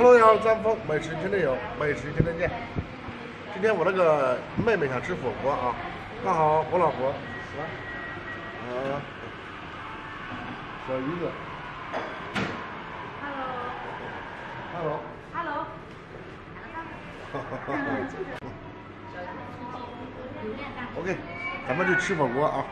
Hello，你好，张峰，美食天天有，美食天天见。今天我那个妹妹想吃火锅啊，刚好我老婆。来，啊，小姨子，Hello，Hello，Hello，哈哈哈哈 OK，咱们去吃火锅啊。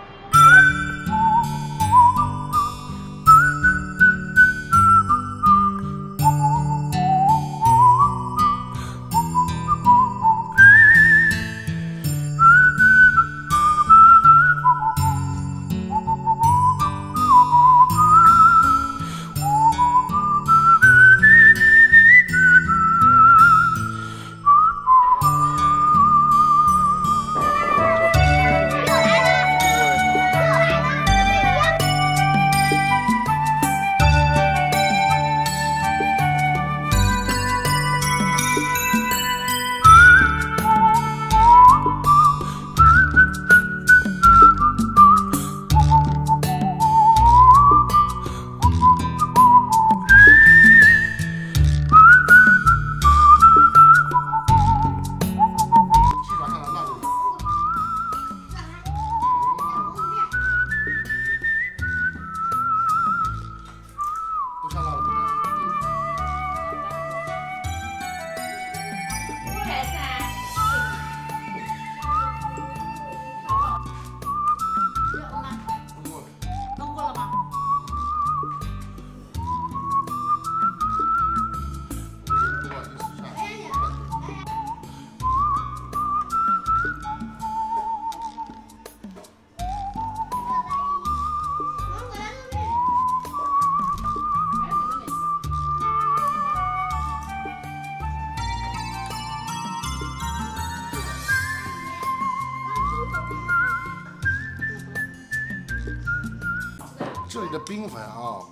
这里的冰粉啊，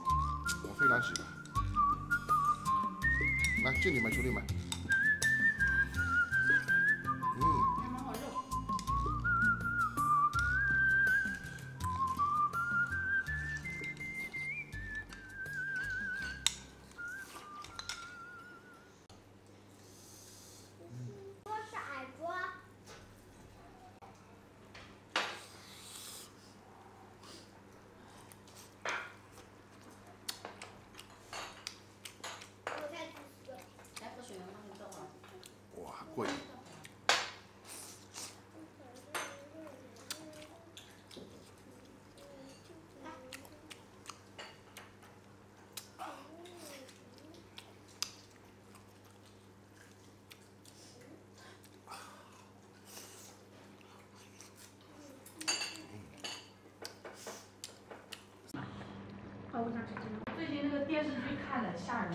我非常喜欢。来，敬你们兄弟们。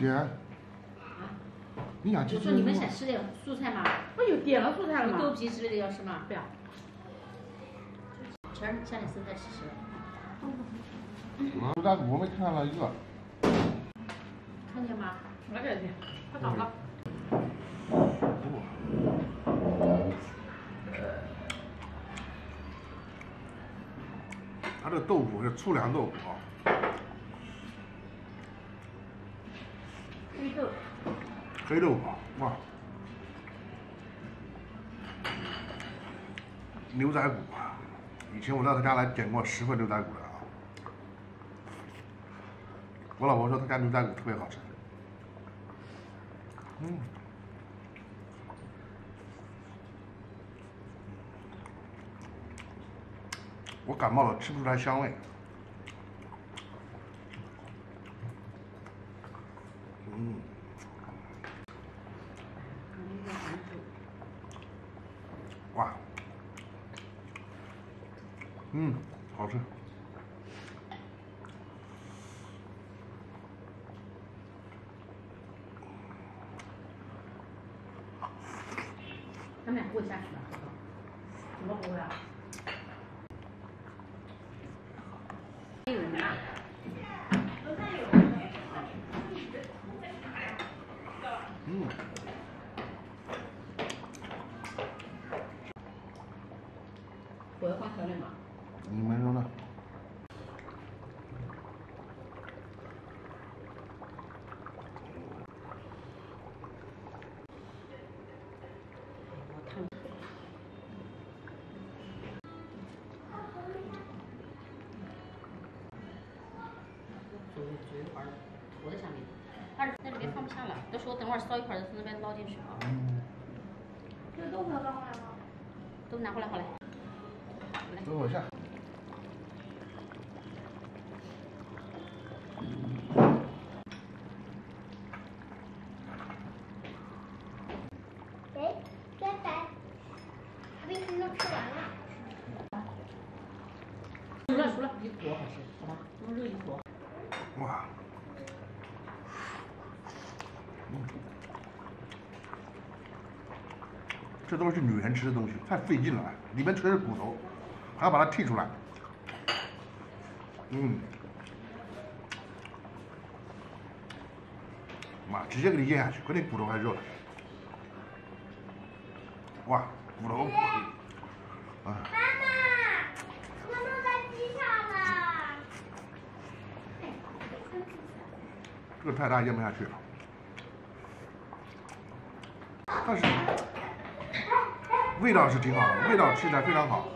姐，你想吃我说你们想吃点素菜吗？不有点了素菜了吗豆吗？皮之类的要吃吗？不要。全儿下点生菜吃吃。牛仔骨我们看了一个，看见吗？来点点，快倒了。它这豆腐是粗粮豆腐啊，黑豆，黑豆腐，哇，牛仔骨啊！以前我到他家来点过十份牛仔骨的啊。我老婆说他家牛仔骨特别好吃。嗯。我感冒了，吃不出来香味。嗯，哇，嗯，好吃。他们俩不会下去了。怎么不会啊？还有人啊？嗯，我要换小脸吗？你们说呢？到时候等会儿烧一会儿，从那边捞进去啊。这个豆腐要捞过来吗？都拿过来好了。等我一下。哎，拜拜。冰淇淋都吃完了。熟了熟了。一坨好吃，好吧？弄热一坨。哇，这都是女人吃的东西，太费劲了，里面全是骨头，还要把它剔出来。嗯，妈，直接给你咽下去，肯定骨头还热的。哇，骨头，啊，妈妈，我弄在地上了。这个太大咽不下去了。但是味道是挺好的，味道吃起来非常好。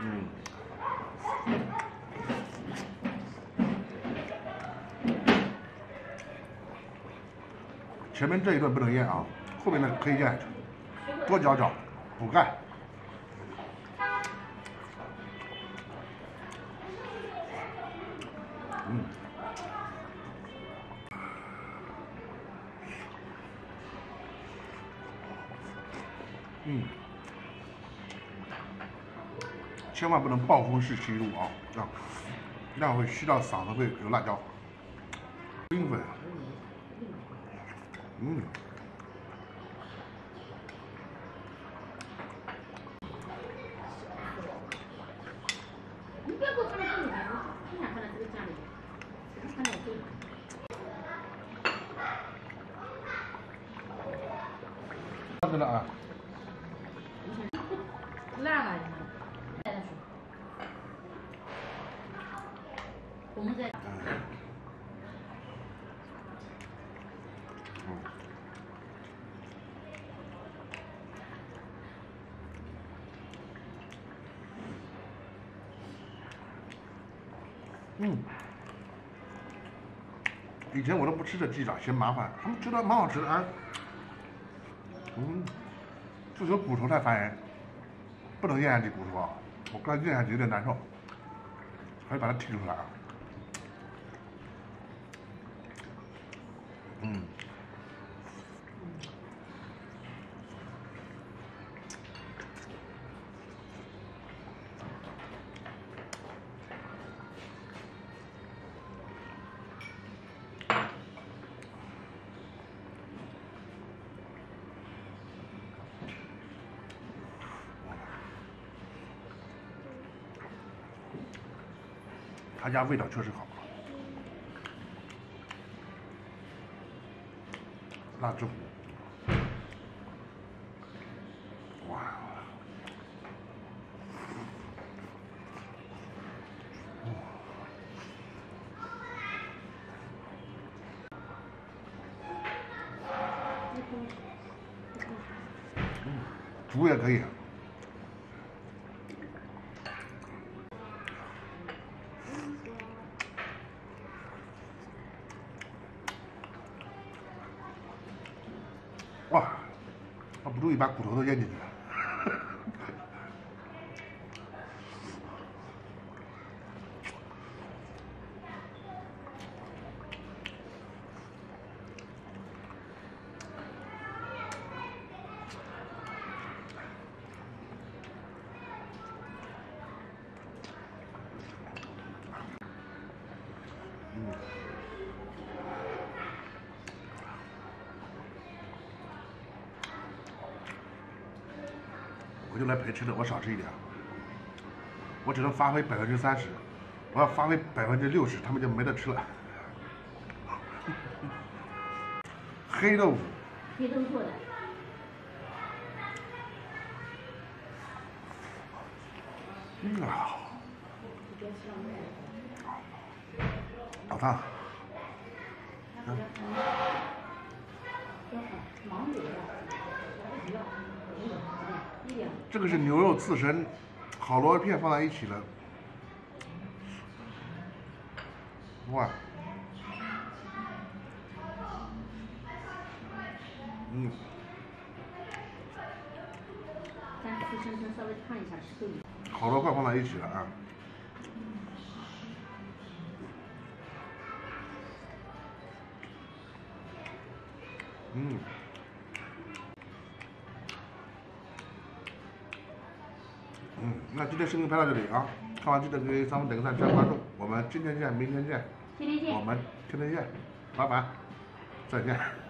嗯。前面这一段不能咽啊，后面的可以咽，多嚼嚼，补钙。嗯。嗯，千万不能暴风式吸入啊，这样那样会吸到嗓子会有辣椒。冰粉，嗯，你不要给我放在这里面，我不想放在这放在这里。啊，烂了已再说。我们在嗯，嗯，以前我都不吃这鸡爪，嫌麻烦，他们觉得蛮好吃的啊。嗯，就是骨头太烦人，不能咽下去骨头啊，我刚咽下去有点难受，还得把它剔出来啊。嗯。他家味道确实好，辣之虎，哇，煮也可以。哇，那不注意把骨头都咽进去了。我就来陪吃的，我少吃一点，我只能发挥百分之三十，我要发挥百分之六十，他们就没得吃了。黑豆腐，黑豆做的，嗯啊，老汤，芒果的，不要，一点。这个是牛肉刺身，好多片放在一起了，哇，嗯，但是深深稍微烫一下湿度。好多块放在一起了啊。嗯。那今天视频拍到这里啊，看完记得给咱们点个赞，加关注，我们今天见，明天见，天天见我。们天天见，拜拜，再见。